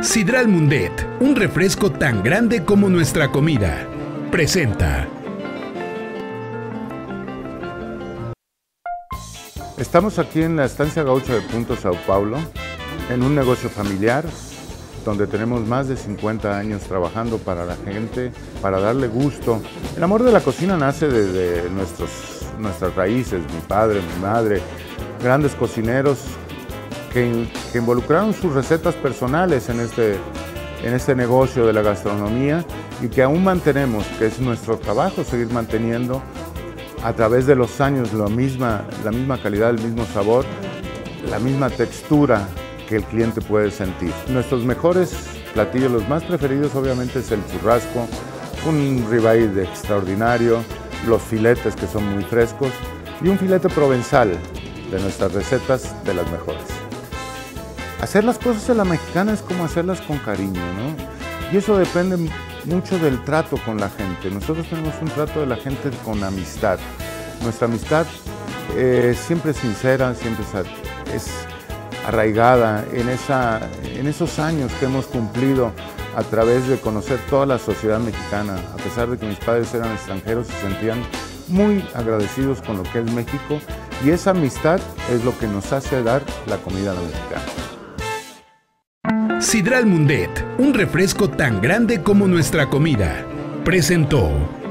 Sidral Mundet, un refresco tan grande como nuestra comida. Presenta. Estamos aquí en la estancia gaucha de Punto Sao Paulo, en un negocio familiar donde tenemos más de 50 años trabajando para la gente, para darle gusto. El amor de la cocina nace desde nuestros, nuestras raíces, mi padre, mi madre, grandes cocineros que, involucraron sus recetas personales en este, en este negocio de la gastronomía y que aún mantenemos, que es nuestro trabajo seguir manteniendo a través de los años la misma, la misma calidad, el mismo sabor, la misma textura que el cliente puede sentir. Nuestros mejores platillos, los más preferidos obviamente es el churrasco, un ribeye extraordinario, los filetes que son muy frescos y un filete provenzal de nuestras recetas de las mejores. Hacer las cosas en la mexicana es como hacerlas con cariño, ¿no? Y eso depende mucho del trato con la gente. Nosotros tenemos un trato de la gente con amistad. Nuestra amistad eh, siempre es sincera, siempre es, arraigada en, esa, en esos años que hemos cumplido a través de conocer toda la sociedad mexicana. A pesar de que mis padres eran extranjeros, se sentían muy agradecidos con lo que es México y esa amistad es lo que nos hace dar la comida a la mexicana. Sidral Mundet, un refresco tan grande como nuestra comida, presentó.